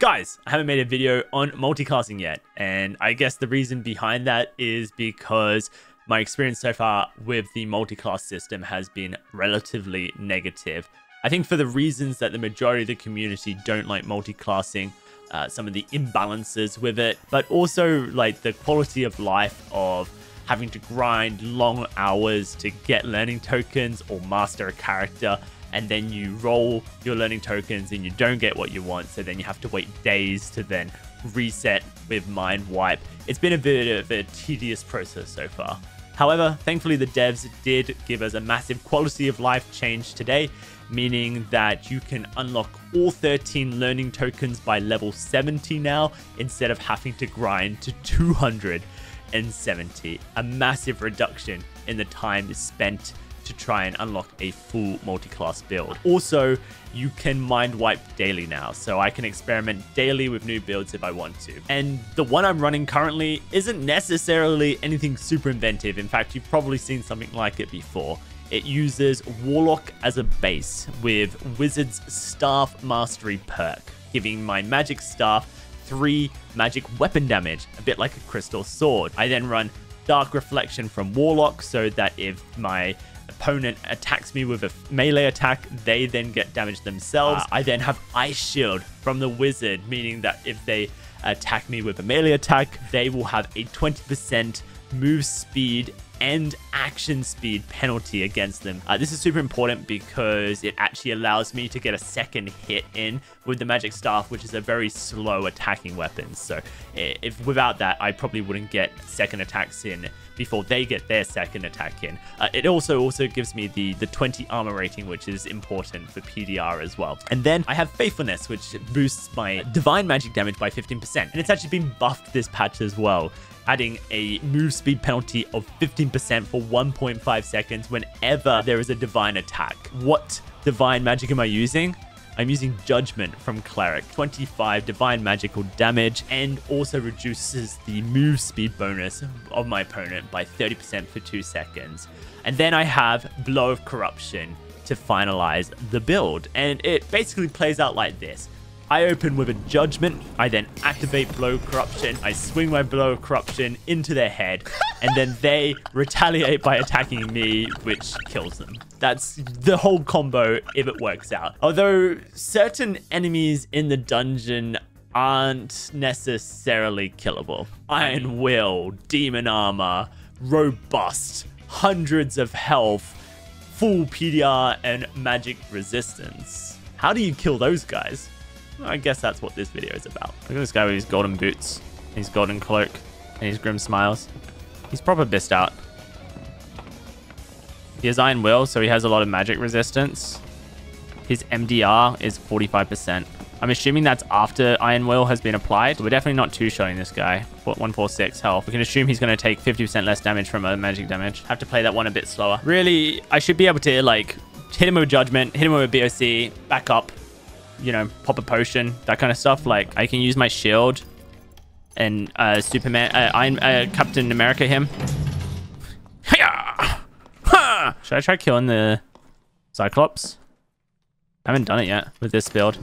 Guys, I haven't made a video on multiclassing yet, and I guess the reason behind that is because my experience so far with the multiclass system has been relatively negative. I think for the reasons that the majority of the community don't like multiclassing, uh, some of the imbalances with it, but also like the quality of life of having to grind long hours to get learning tokens or master a character and then you roll your learning tokens and you don't get what you want. So then you have to wait days to then reset with mind wipe. It's been a bit of a tedious process so far. However, thankfully the devs did give us a massive quality of life change today, meaning that you can unlock all 13 learning tokens by level 70 now instead of having to grind to 270. A massive reduction in the time spent to try and unlock a full multi-class build. Also, you can mind wipe daily now, so I can experiment daily with new builds if I want to. And the one I'm running currently isn't necessarily anything super inventive. In fact, you've probably seen something like it before. It uses Warlock as a base with Wizard's Staff Mastery perk, giving my magic staff 3 magic weapon damage, a bit like a crystal sword. I then run Dark Reflection from Warlock so that if my opponent attacks me with a melee attack, they then get damaged themselves. Uh, I then have Ice Shield from the Wizard, meaning that if they attack me with a melee attack, they will have a 20% move speed and action speed penalty against them. Uh, this is super important because it actually allows me to get a second hit in with the magic staff, which is a very slow attacking weapon. So if without that, I probably wouldn't get second attacks in before they get their second attack in. Uh, it also also gives me the the 20 armor rating, which is important for PDR as well. And then I have faithfulness, which boosts my divine magic damage by 15%, and it's actually been buffed this patch as well adding a move speed penalty of 15% for 1.5 seconds whenever there is a divine attack. What divine magic am I using? I'm using Judgment from Cleric, 25 divine magical damage, and also reduces the move speed bonus of my opponent by 30% for 2 seconds. And then I have Blow of Corruption to finalize the build, and it basically plays out like this. I open with a judgment. I then activate blow of corruption. I swing my blow of corruption into their head, and then they retaliate by attacking me, which kills them. That's the whole combo if it works out. Although certain enemies in the dungeon aren't necessarily killable. Iron Will, Demon Armor, Robust, hundreds of health, full PDR, and magic resistance. How do you kill those guys? I guess that's what this video is about. Look at this guy with his golden boots, his golden cloak, and his grim smiles. He's proper bissed out. He has Iron Will, so he has a lot of magic resistance. His MDR is 45%. I'm assuming that's after Iron Will has been applied. We're definitely not two-shotting this guy. 146 health. We can assume he's going to take 50% less damage from other magic damage. Have to play that one a bit slower. Really, I should be able to, like, hit him with Judgment, hit him with a BOC, back up, you know, pop a potion, that kind of stuff. Like, I can use my shield and uh, Superman, uh, Iron, uh, Captain America him. Should I try killing the Cyclops? I haven't done it yet with this build.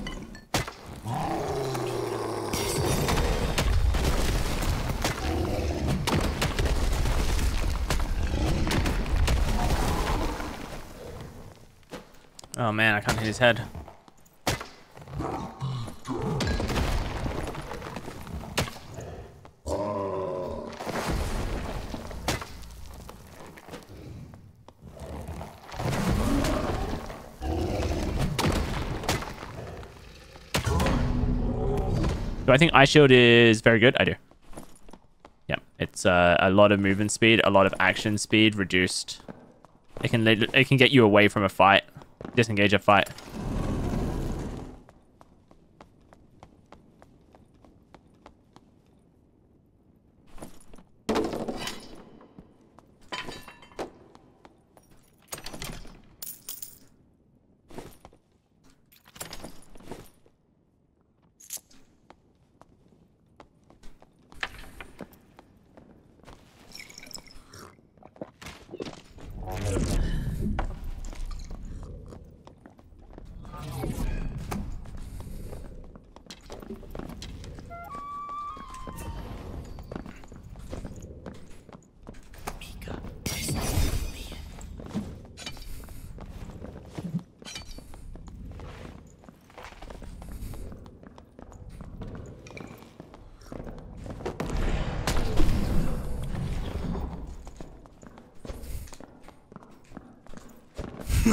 Oh man, I can't hit his head. I think Ice Shield is very good? I do. Yeah, it's uh, a lot of movement speed, a lot of action speed reduced. It can it can get you away from a fight, disengage a fight.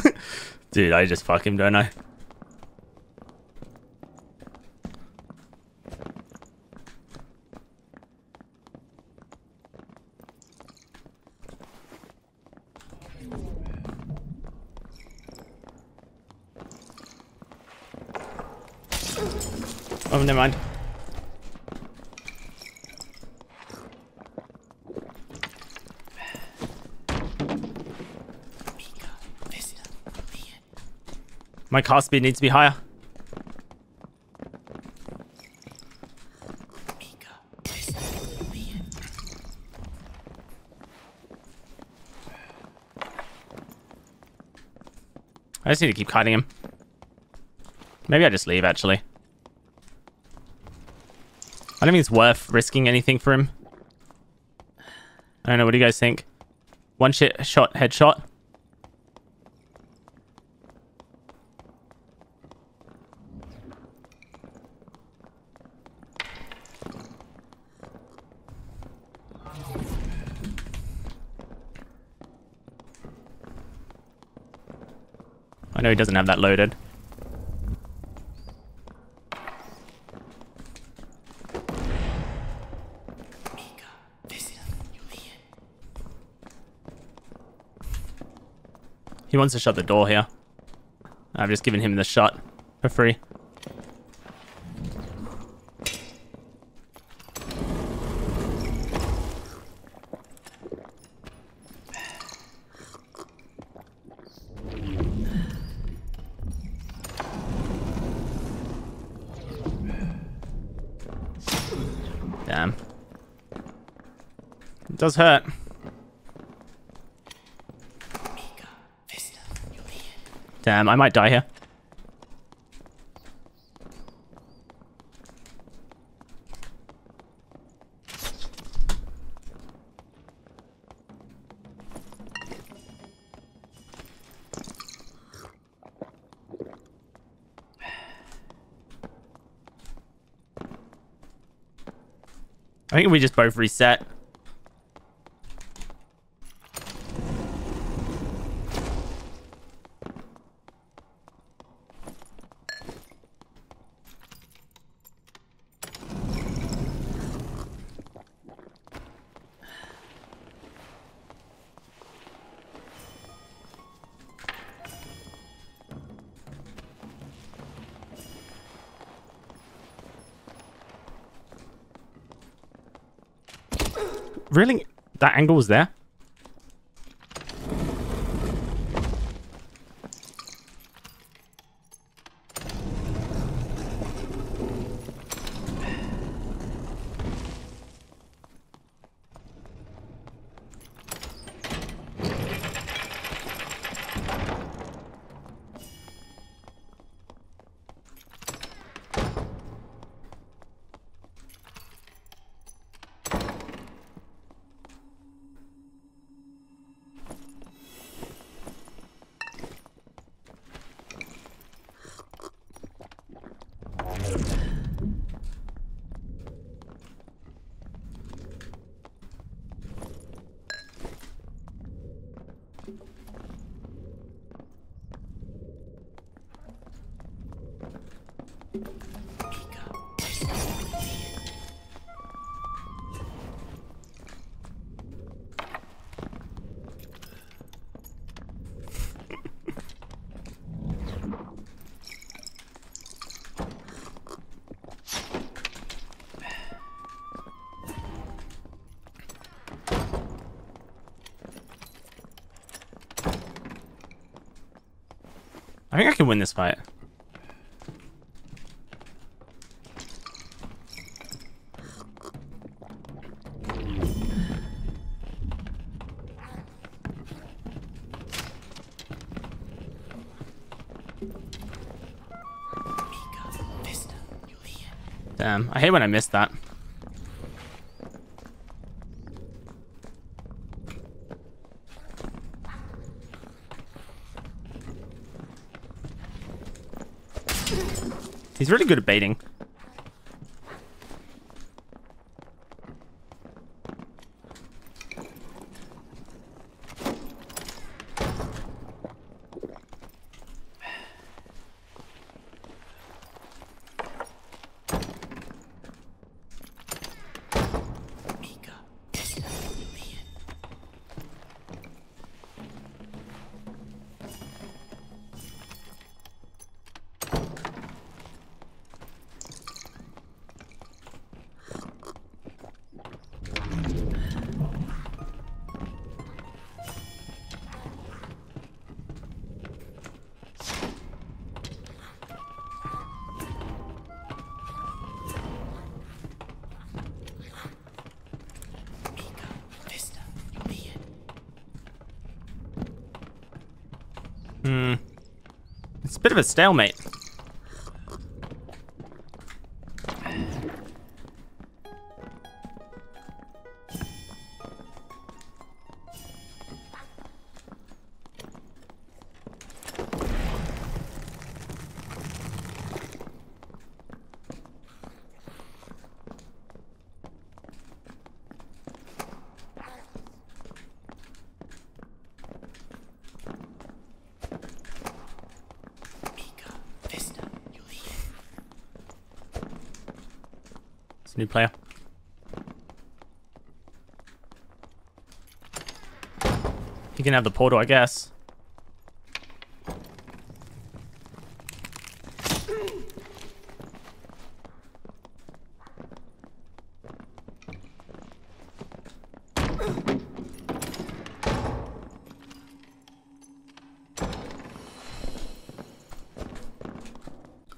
Dude, I just fuck him, don't I? Oh, never mind. My car speed needs to be higher. I just need to keep kiting him. Maybe I just leave, actually. I don't think it's worth risking anything for him. I don't know. What do you guys think? One shot headshot. Know he doesn't have that loaded. He wants to shut the door here. I've just given him the shot for free. Damn. It does hurt. Damn, I might die here. I think we just both reset. Really? That angle was there? I think I can win this fight. I hate when I miss that. He's really good at baiting. Hmm. It's a bit of a stalemate. New player. He can have the portal, I guess.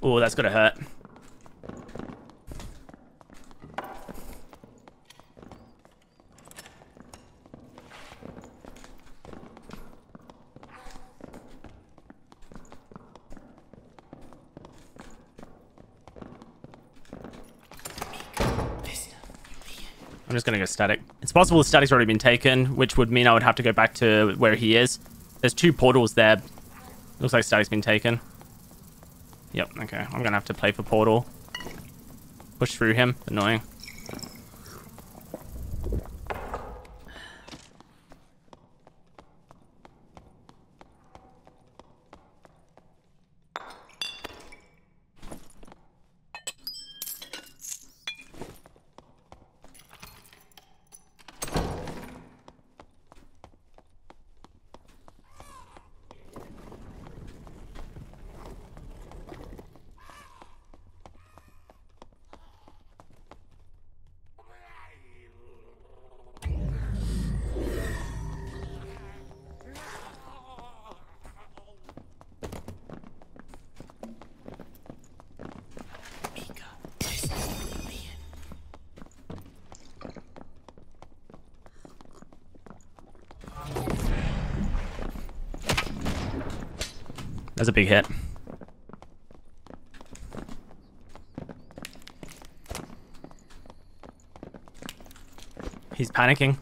Oh, that's gonna hurt. Just gonna go static. It's possible the static's already been taken, which would mean I would have to go back to where he is. There's two portals there. Looks like static's been taken. Yep, okay. I'm gonna have to play for portal. Push through him. Annoying. That's a big hit. He's panicking.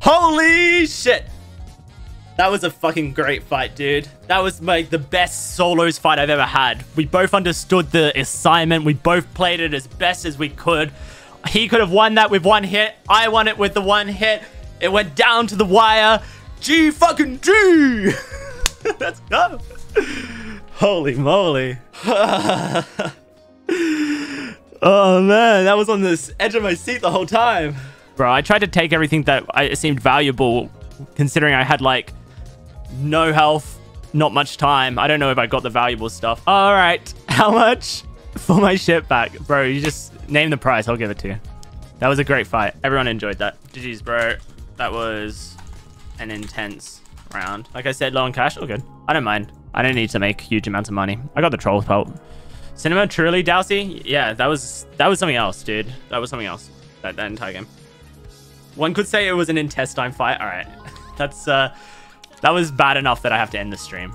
Holy shit. That was a fucking great fight, dude. That was like the best solos fight I've ever had. We both understood the assignment. We both played it as best as we could. He could have won that with one hit. I won it with the one hit. It went down to the wire. G fucking G! Let's go. Holy moly. Oh man, that was on the edge of my seat the whole time. Bro, I tried to take everything that I, seemed valuable, considering I had like no health, not much time. I don't know if I got the valuable stuff. All right, how much for my ship back? Bro, you just name the price. I'll give it to you. That was a great fight. Everyone enjoyed that. GG's, bro. That was an intense round. Like I said, low on cash. All good. I don't mind. I don't need to make huge amounts of money. I got the troll pelt. Cinema truly Dowsey? Yeah, that was that was something else, dude. That was something else. That, that entire game. One could say it was an intestine fight. All right, that's uh, that was bad enough that I have to end the stream.